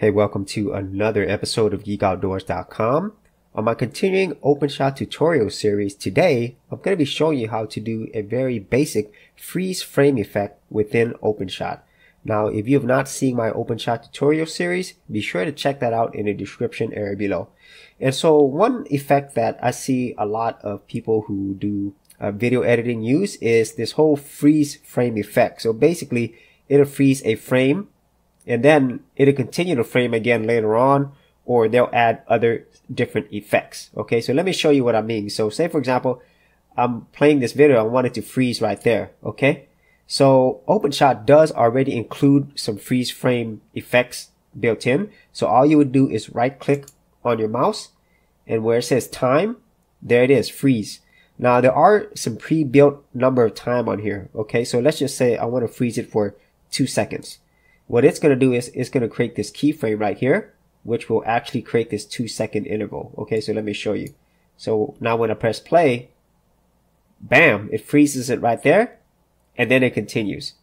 Hey, welcome to another episode of GeekOutdoors.com. On my continuing OpenShot tutorial series today, I'm going to be showing you how to do a very basic freeze frame effect within OpenShot. Now, if you have not seen my OpenShot tutorial series, be sure to check that out in the description area below. And so one effect that I see a lot of people who do uh, video editing use is this whole freeze frame effect. So basically, it'll freeze a frame and then it'll continue to frame again later on or they'll add other different effects. Okay, so let me show you what I mean. So say for example, I'm playing this video, I want it to freeze right there. Okay, so OpenShot does already include some freeze frame effects built in. So all you would do is right click on your mouse and where it says time, there it is, freeze. Now there are some pre-built number of time on here. Okay, so let's just say I want to freeze it for two seconds. What it's going to do is it's going to create this keyframe right here, which will actually create this two second interval. Okay, so let me show you. So now when I press play, bam, it freezes it right there and then it continues.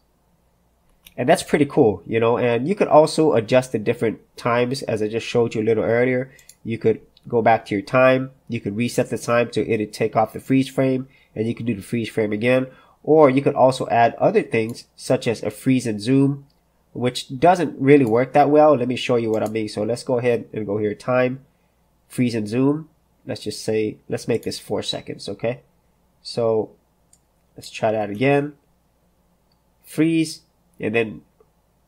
And that's pretty cool, you know, and you could also adjust the different times as I just showed you a little earlier. You could go back to your time. You could reset the time to it take off the freeze frame and you can do the freeze frame again. Or you could also add other things such as a freeze and zoom which doesn't really work that well. Let me show you what I mean. So let's go ahead and go here, time, freeze and zoom. Let's just say, let's make this four seconds, okay? So let's try that again. Freeze, and then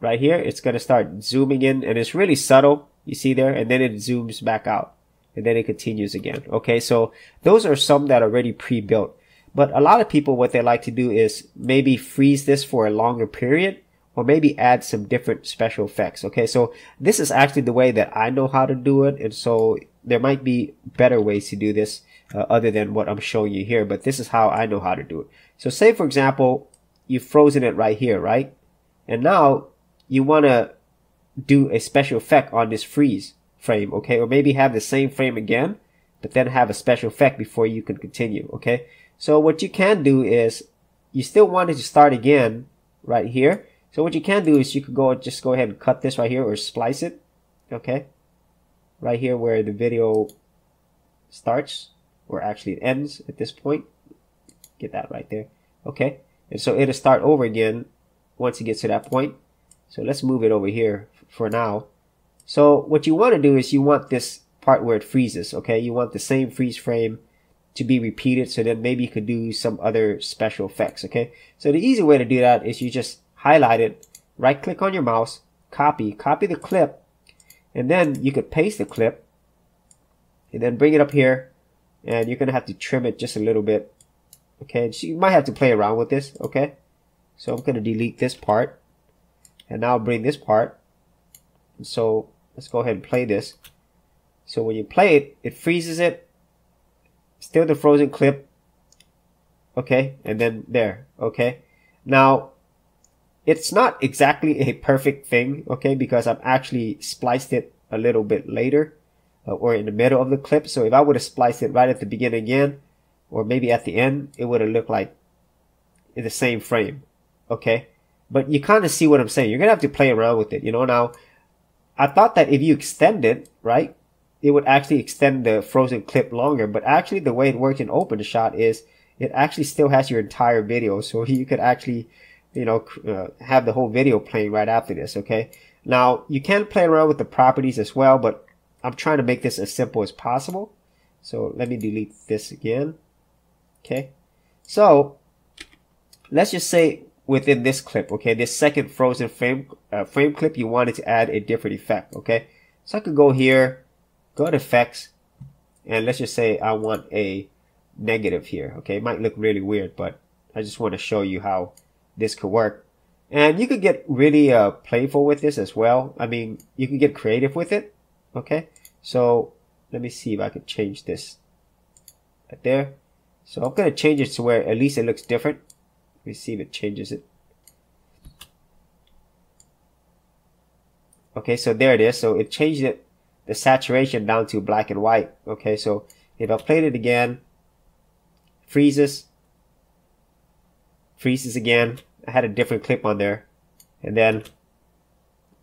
right here, it's gonna start zooming in, and it's really subtle, you see there, and then it zooms back out, and then it continues again, okay? So those are some that are already pre-built. But a lot of people, what they like to do is maybe freeze this for a longer period, or maybe add some different special effects. Okay, so this is actually the way that I know how to do it, and so there might be better ways to do this uh, other than what I'm showing you here, but this is how I know how to do it. So say for example, you've frozen it right here, right? And now you want to do a special effect on this freeze frame, okay? Or maybe have the same frame again, but then have a special effect before you can continue, okay? So what you can do is you still want it to start again right here, so what you can do is you could go just go ahead and cut this right here or splice it. Okay. Right here where the video starts or actually it ends at this point. Get that right there. Okay. And so it'll start over again once it gets to that point. So let's move it over here for now. So what you want to do is you want this part where it freezes. Okay. You want the same freeze frame to be repeated. So then maybe you could do some other special effects. Okay. So the easy way to do that is you just highlight it, right click on your mouse, copy, copy the clip, and then you could paste the clip, and then bring it up here, and you're gonna have to trim it just a little bit. Okay, so you might have to play around with this, okay? So I'm gonna delete this part, and now bring this part. So let's go ahead and play this. So when you play it, it freezes it, still the frozen clip, okay? And then there, okay? Now, it's not exactly a perfect thing, okay, because I've actually spliced it a little bit later uh, or in the middle of the clip. So if I would have spliced it right at the beginning again, or maybe at the end, it would have looked like in the same frame, okay? But you kind of see what I'm saying. You're going to have to play around with it, you know? Now, I thought that if you extend it, right, it would actually extend the frozen clip longer. But actually, the way it works in OpenShot is it actually still has your entire video. So you could actually you know, uh, have the whole video playing right after this, okay? Now, you can play around with the properties as well, but I'm trying to make this as simple as possible. So let me delete this again. Okay. So let's just say within this clip, okay, this second frozen frame, uh, frame clip, you wanted to add a different effect, okay? So I could go here, go to effects, and let's just say I want a negative here, okay? It might look really weird, but I just want to show you how this could work. And you could get really uh, playful with this as well. I mean, you can get creative with it. Okay. So let me see if I can change this right there. So I'm going to change it to where at least it looks different. Let me see if it changes it. Okay, so there it is. So it changed it, the saturation down to black and white. Okay, so if I played it again, freezes, freezes again. I had a different clip on there. And then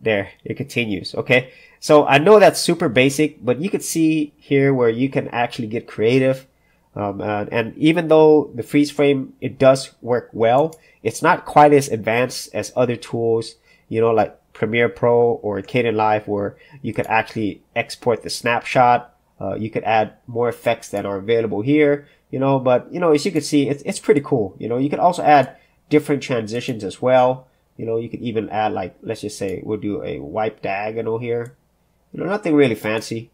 there, it continues. Okay. So I know that's super basic, but you could see here where you can actually get creative. Um, and, and even though the freeze frame, it does work well, it's not quite as advanced as other tools, you know, like Premiere Pro or Kdenlive where you could actually export the snapshot. Uh, you could add more effects that are available here, you know, but you know, as you can see, it's, it's pretty cool. You know, you can also add different transitions as well. You know, you could even add like, let's just say we'll do a wipe diagonal here. You know, nothing really fancy,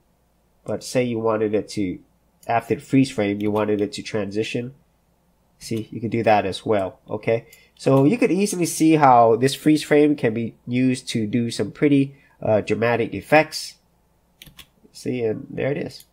but say you wanted it to, after the freeze frame, you wanted it to transition. See, you could do that as well. Okay. So you could easily see how this freeze frame can be used to do some pretty uh, dramatic effects. See, and there it is.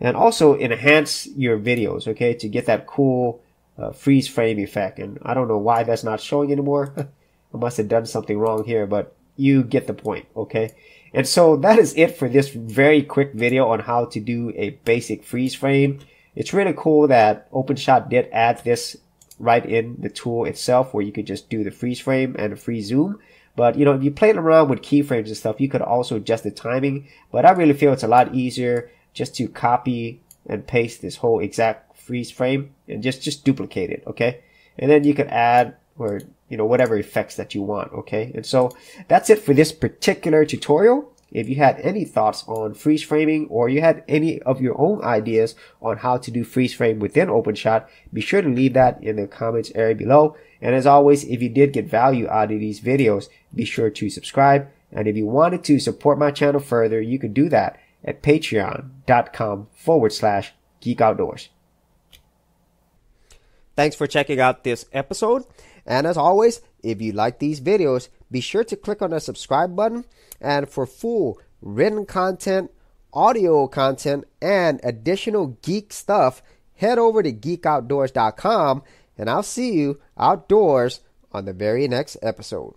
And also enhance your videos, okay, to get that cool uh, freeze frame effect. And I don't know why that's not showing anymore. I must have done something wrong here, but you get the point, okay? And so that is it for this very quick video on how to do a basic freeze frame. It's really cool that OpenShot did add this right in the tool itself where you could just do the freeze frame and the freeze zoom. But you know, if you played around with keyframes and stuff, you could also adjust the timing. But I really feel it's a lot easier just to copy and paste this whole exact freeze frame and just just duplicate it, okay? And then you can add or you know whatever effects that you want, okay? And so that's it for this particular tutorial. If you had any thoughts on freeze framing or you had any of your own ideas on how to do freeze frame within OpenShot, be sure to leave that in the comments area below. And as always, if you did get value out of these videos, be sure to subscribe. And if you wanted to support my channel further, you could do that at patreon.com forward slash geek outdoors. Thanks for checking out this episode. And as always, if you like these videos, be sure to click on the subscribe button. And for full written content, audio content, and additional geek stuff, head over to geekoutdoors.com and I'll see you outdoors on the very next episode.